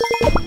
you